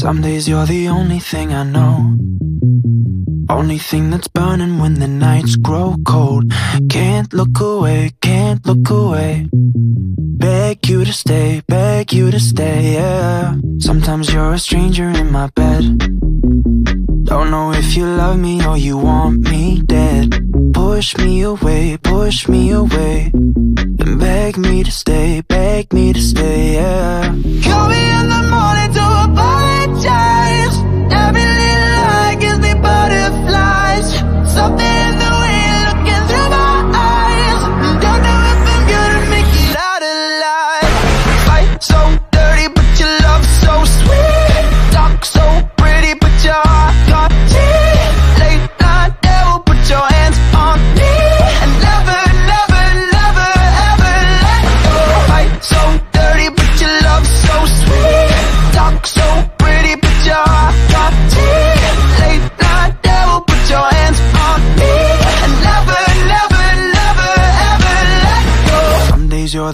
Some days you're the only thing I know. Only thing that's burning when the nights grow cold. Can't look away, can't look away. Beg you to stay, beg you to stay, yeah. Sometimes you're a stranger in my bed. Don't know if you love me or you want me dead. Push me away, push me away And beg me to stay, beg me to stay, yeah. Call me in the morning to apologize. Every little lie gives me butterflies. Something in the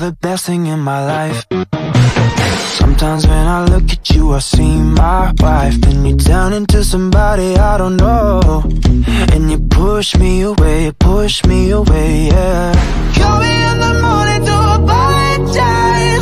the best thing in my life. Sometimes when I look at you, I see my wife. And you turn into somebody I don't know. And you push me away, push me away, yeah. Call me in the morning to apologize.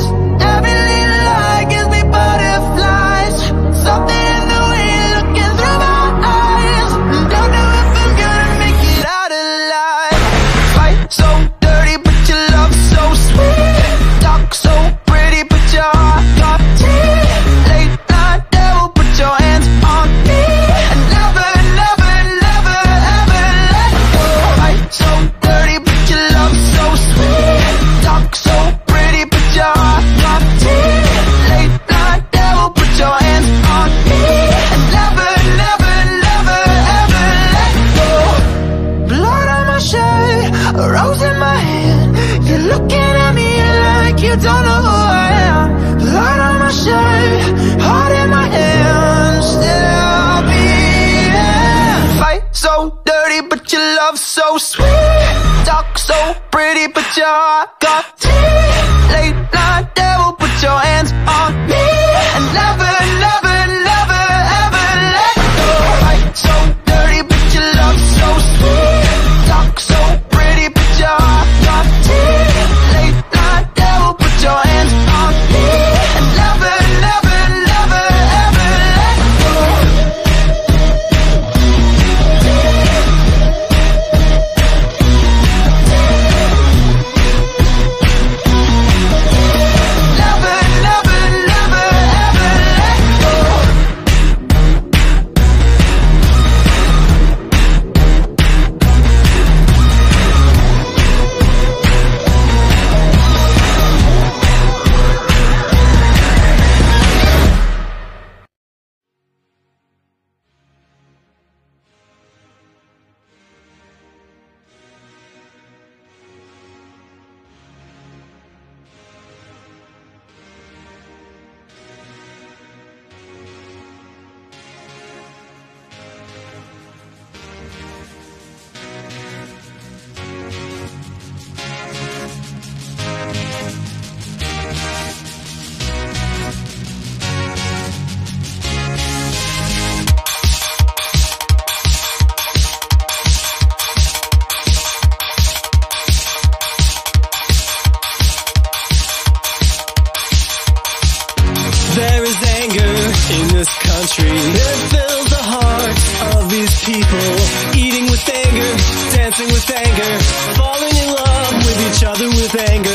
thing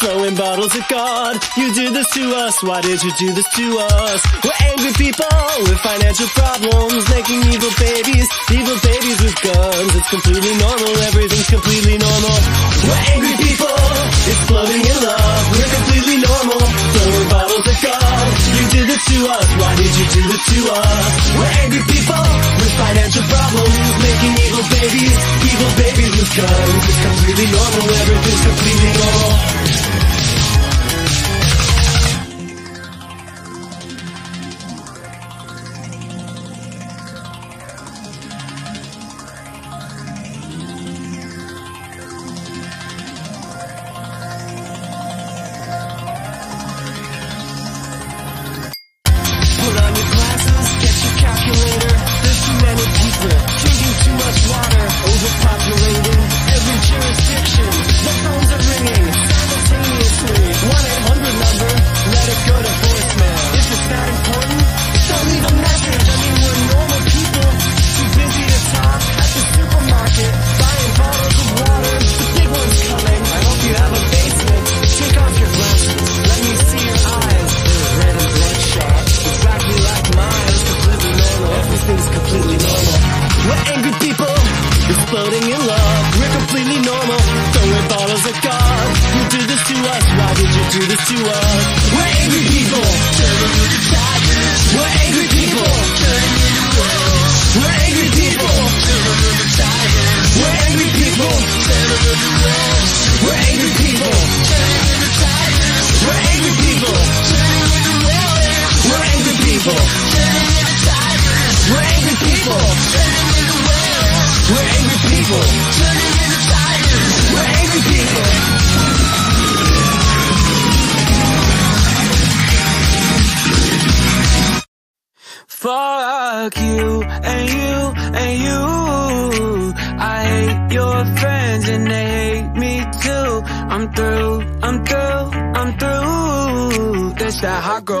throwing bottles at God. You did this to us, why did you do this to us? We're angry people with financial problems, making evil babies, evil babies with guns. It's completely normal, everything's completely normal. We're angry people, exploding in love. We're This to us, why did you do it to us? We're angry people with financial problems, making evil babies, evil babies with guns. It's completely normal, everything's completely normal.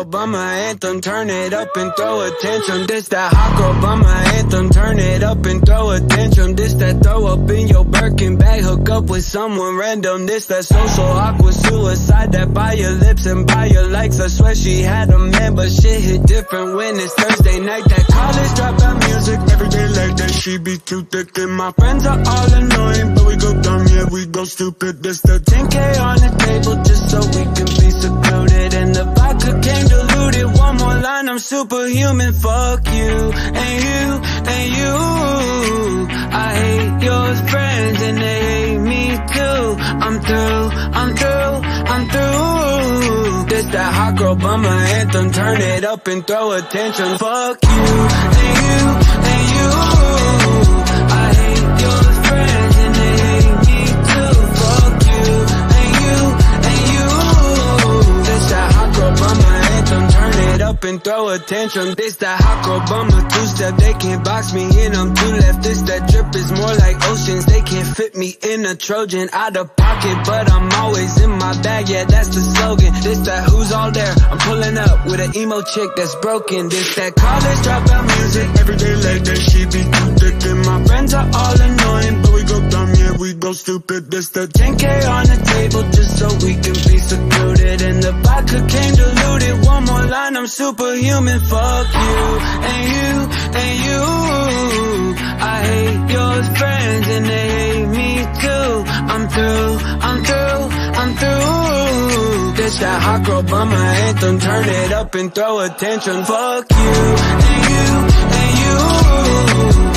Bummer anthem, turn it up and throw a tantrum. This that girl bummer anthem, turn it up and throw a tantrum. This that throw up in your Birkin bag, hook up with someone random. This that social awkward suicide that buy your lips and buy your likes. I swear she had a man, but shit hit different when it's Thursday night. That college dropout music every day like that. She be too thick and my friends are all annoying, but we go dumb, yeah we go stupid. This the 10k on the table just so we can be secluded. And the vodka came diluted. One more line, I'm superhuman. Fuck you and you and you. I hate your friends and they hate me too. I'm through, I'm through, I'm through. This that hot girl bummer anthem. Turn it up and throw attention. Fuck you and you and you. Up and throw attention. This that hot bummer two step. They can't box me in. I'm two left. This that drip is more like oceans. They can't fit me in a Trojan out of pocket, but I'm always in my bag. Yeah, that's the slogan. This that who's all there. I'm pulling up with an emo chick that's broken. This that college dropout music. Every day like that, she be too thick. And my friends are all annoying, but we go dumb. We go stupid. This the 10k on the table just so we can be secluded. And the vodka came diluted. One more line, I'm superhuman. Fuck you and you and you. I hate your friends and they hate me too. I'm through, I'm through, I'm through. This that hot girl bummer anthem. Turn it up and throw attention. Fuck you and you and you.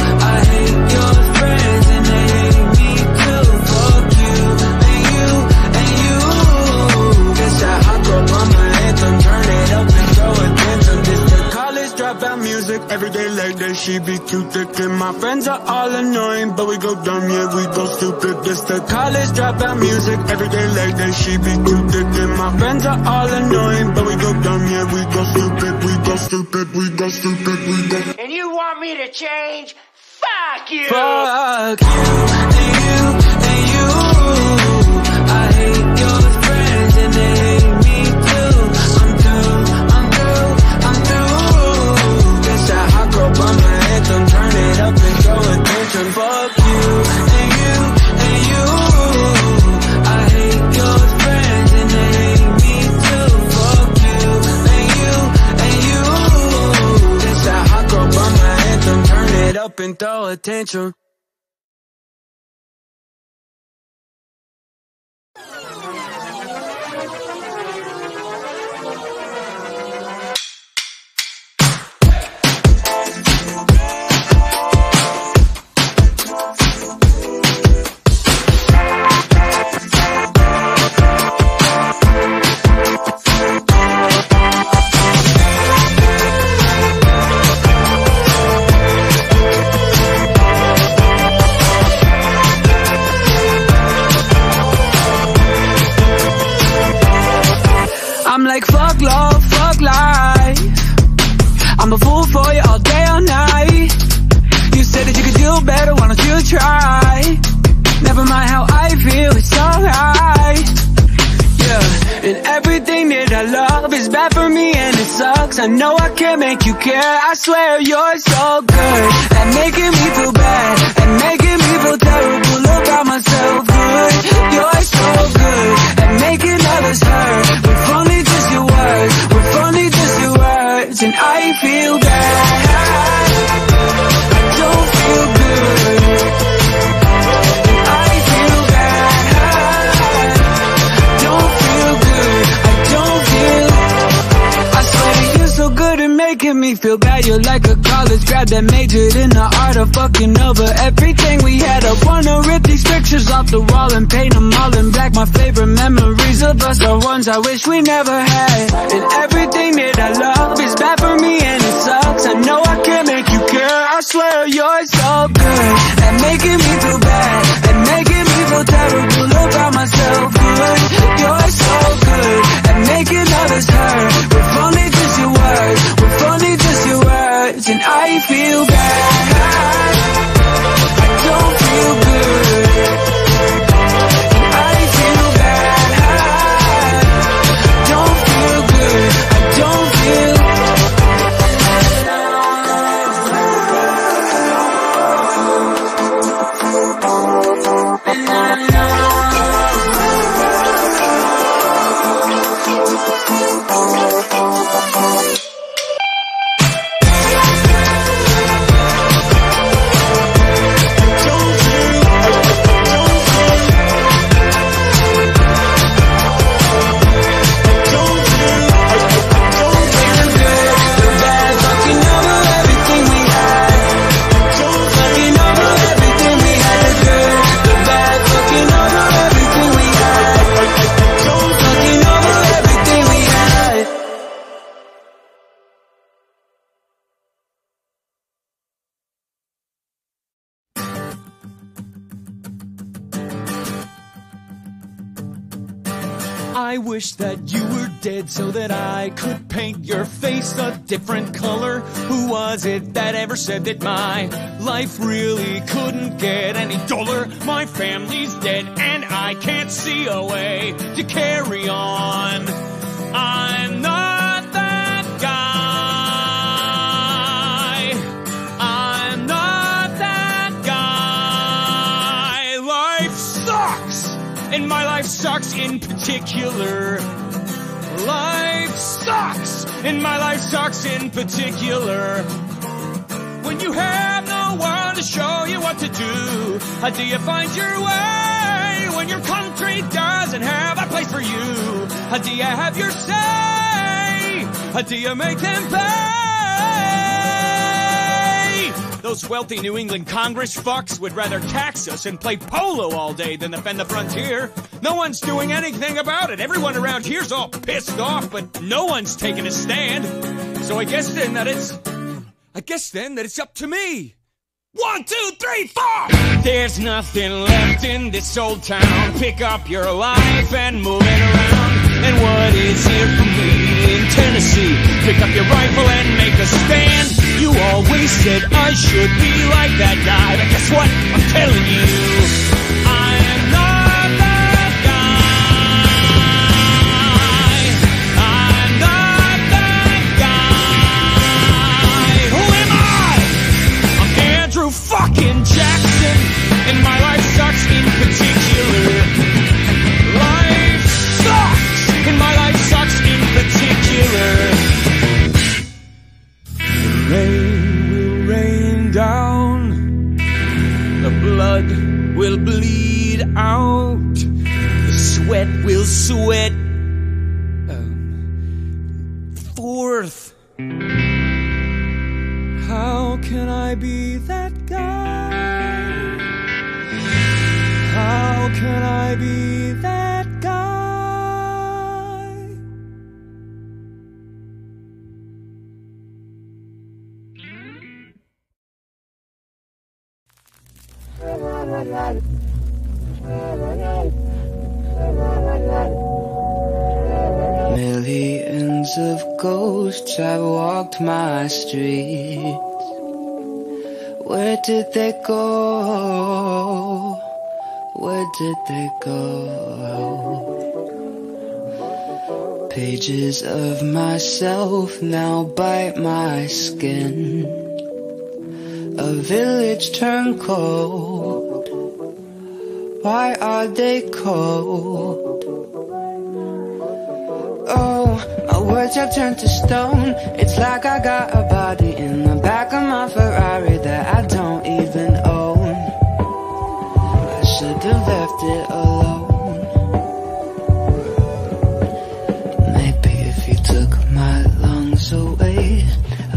Every day like that, she be too thick. And my friends are all annoying, but we go dumb, yeah, we go stupid. This the college dropout music. Every day like that, she be too thick. And my friends are all annoying, but we go dumb, yeah, we go stupid. We go stupid, we go stupid, we go And you want me to change? Fuck you! Fuck you and you and you. and throw attention. Making me feel bad. You're like a college grad that majored in the art of fucking over everything we had. I wanna rip these pictures off the wall and paint them all in black. My favorite memories of us are ones I wish we never had. And everything that I love is bad for me and it sucks. I know I can't make you care. I swear you're so good at making me feel bad and making me feel terrible about myself. Good, you're so good at making others hurt with only just your words, and I feel bad. Wish that you were dead so that I could paint your face a different color. Who was it that ever said that my life really couldn't get any duller? My family's dead and I can't see a way to carry on. I'm And my life sucks in particular. Life sucks! And my life sucks in particular. When you have no one to show you what to do, how do you find your way? When your country doesn't have a place for you, how do you have your say? How do you make them pay? Those wealthy New England Congress fucks would rather tax us and play polo all day than defend the frontier. No one's doing anything about it. Everyone around here's all pissed off, but no one's taking a stand. So I guess then that it's. I guess then that it's up to me. One, two, three, four! There's nothing left in this old town. Pick up your life and move it around. And what is here for me in Tennessee? Pick up your rifle and make a stand. You always said I should be like that guy, but guess what? I'm telling you, Of ghosts have walked my streets. Where did they go? Where did they go? Pages of myself now bite my skin. A village turned cold. Why are they cold? Words have turned to stone. It's like I got a body in the back of my Ferrari that I don't even own. I should have left it alone. Maybe if you took my lungs away,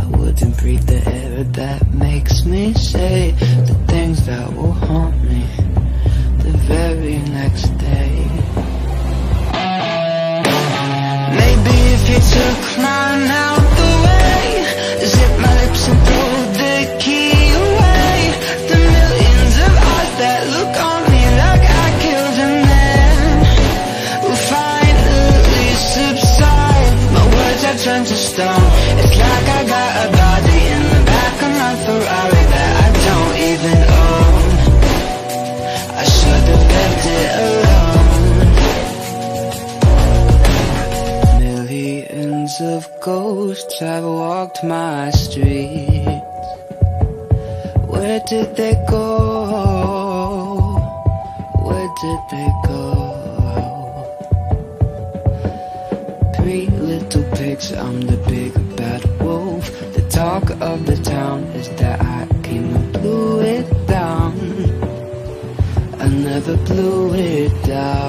I wouldn't breathe the air that makes me say the things that will haunt You took my mouth did they go? Where did they go? Three little pigs, I'm the big bad wolf. The talk of the town is that I came and blew it down. I never blew it down.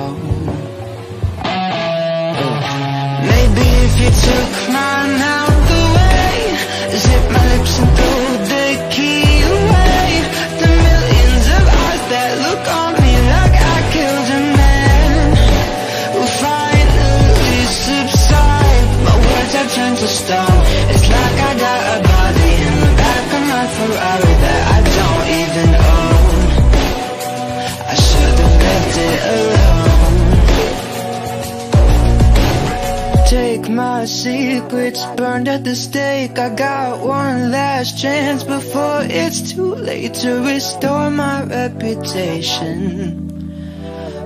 Chance before it's too late to restore my reputation.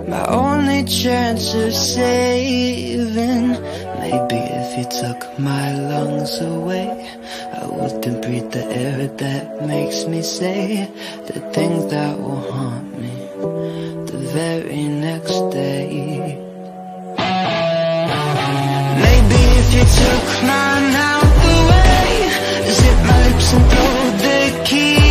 My only chance of saving. Maybe if you took my lungs away, I wouldn't breathe the air that makes me say the things that will haunt me the very next day. Maybe if you took my away, zip my lips and throw the key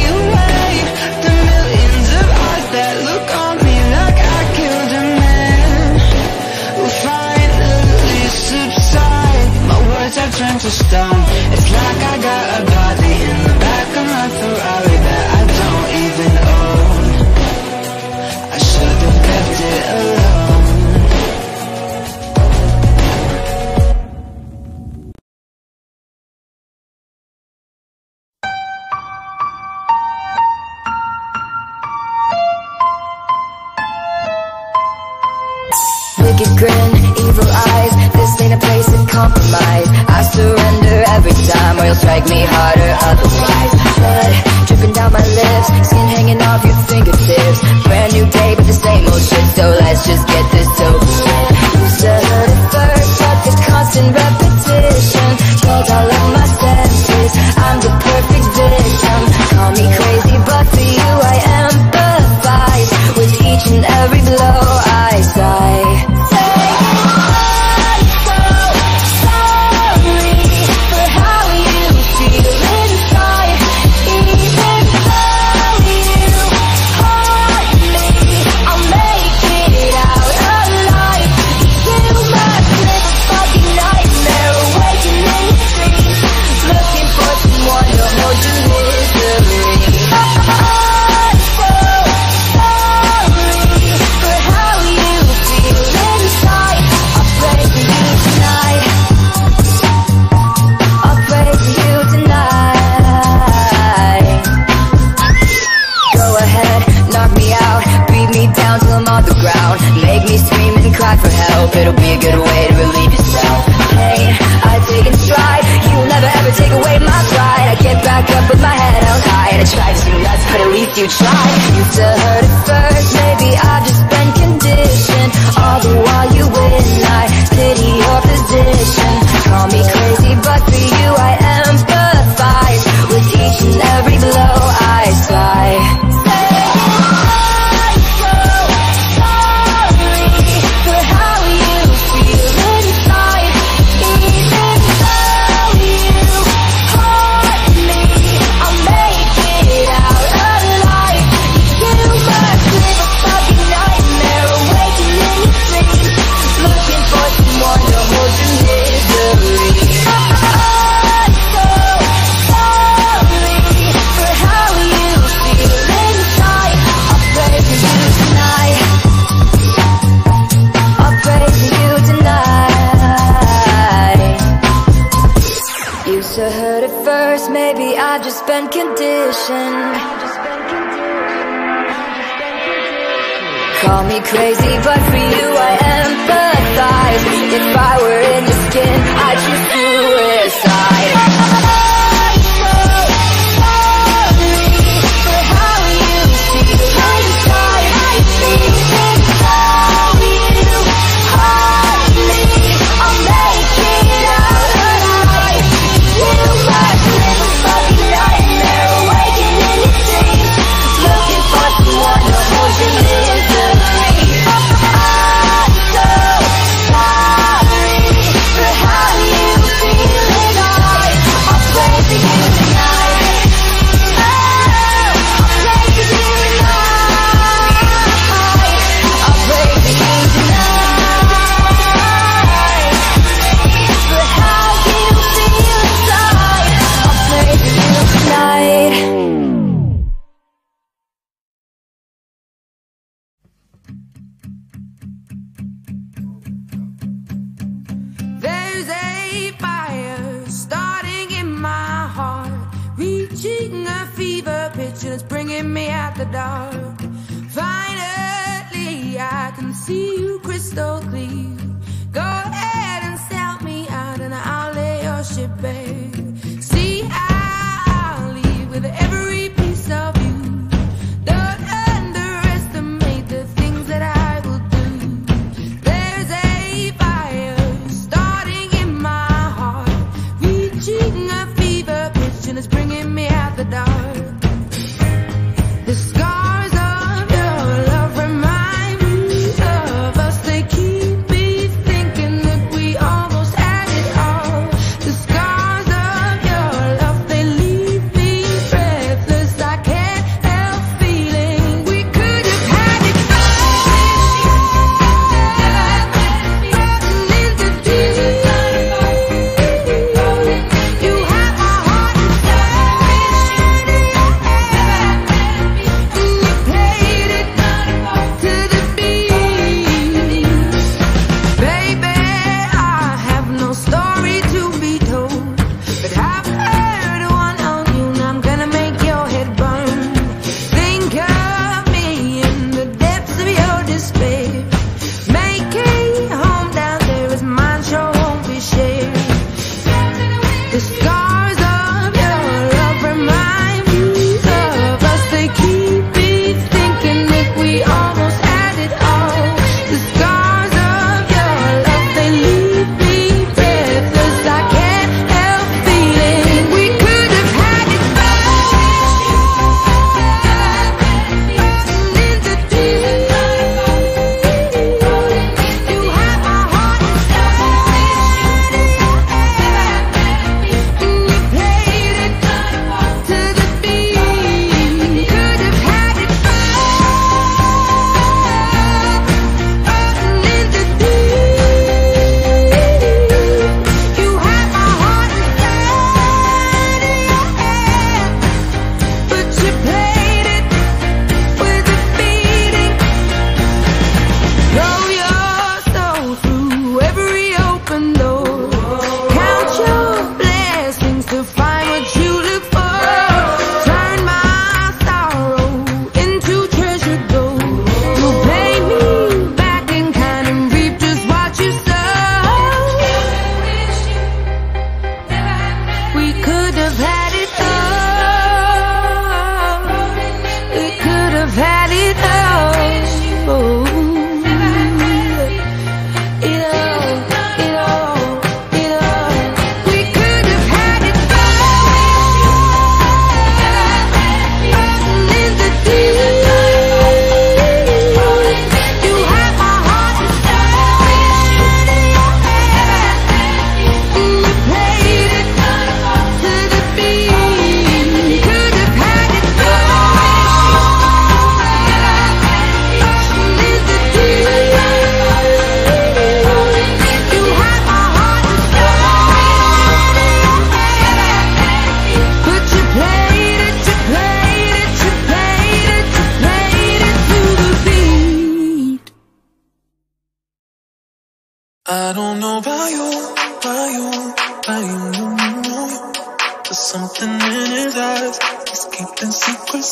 crystal clear. Go ahead and sell me out, and I'll lay your ship bare.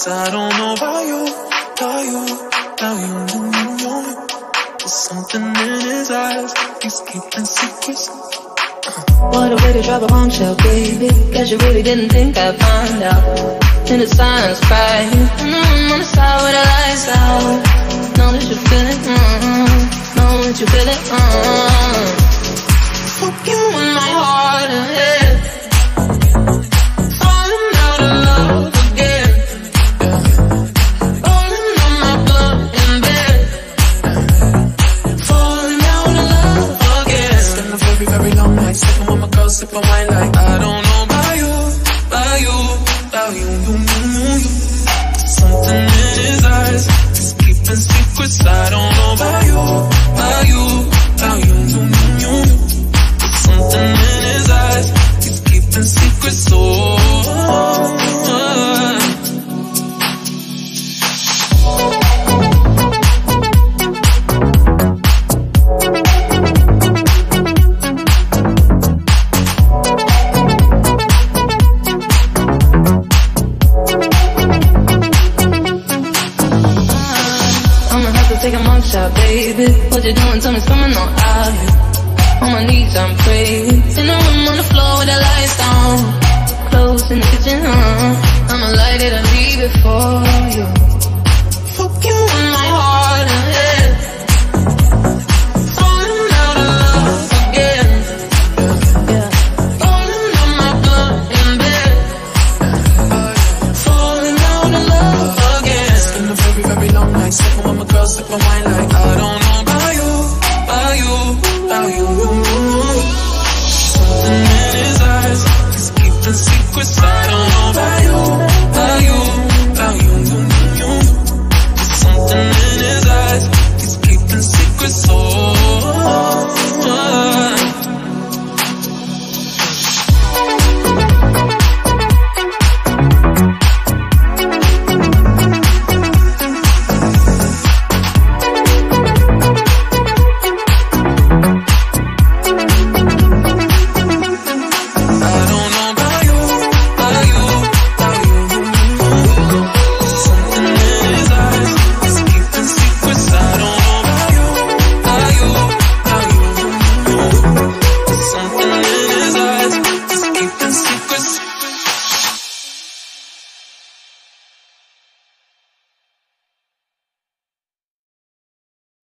Cause I don't know why you, why you, how you know you know. There's something in his eyes, he's keeping secrets. Uh. What a way to drop a bombshell, baby. Cause you really didn't think I'd find out. In the silence, crying. Mm, mm-hmm, on the side where the lights out. Know that you feel it, mm. Know that you feel it, mm you in my heart and head. Sipping with my girl, sipping wine like I don't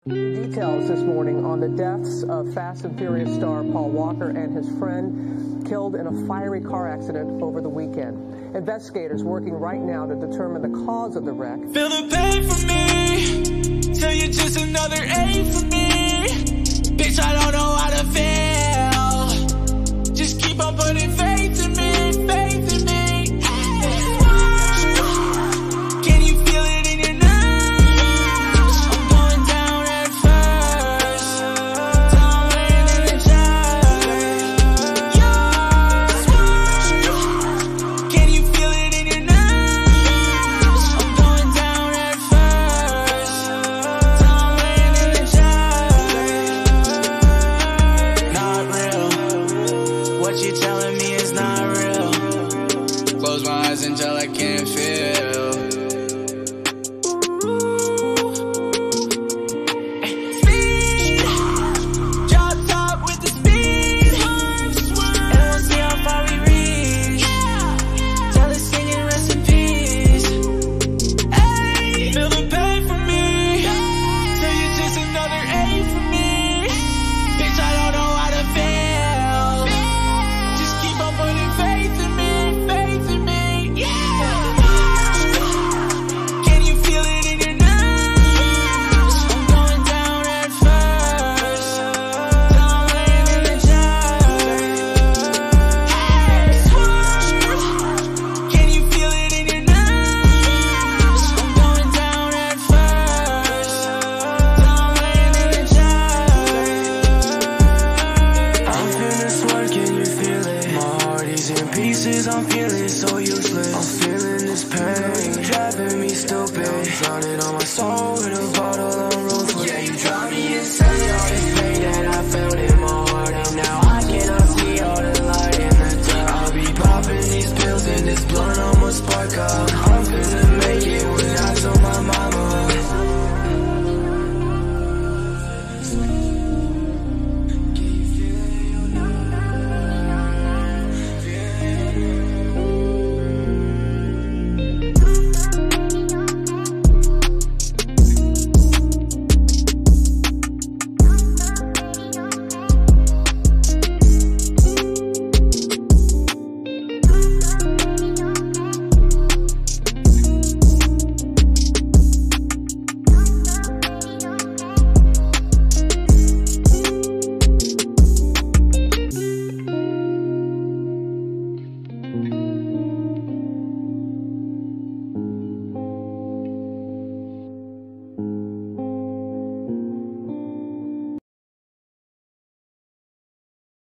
Details this morning on the deaths of Fast and Furious star Paul Walker and his friend killed in a fiery car accident over the weekend. Investigators working right now to determine the cause of the wreck. Feel the pain for me, tell you just another A for me. Bitch, I don't know.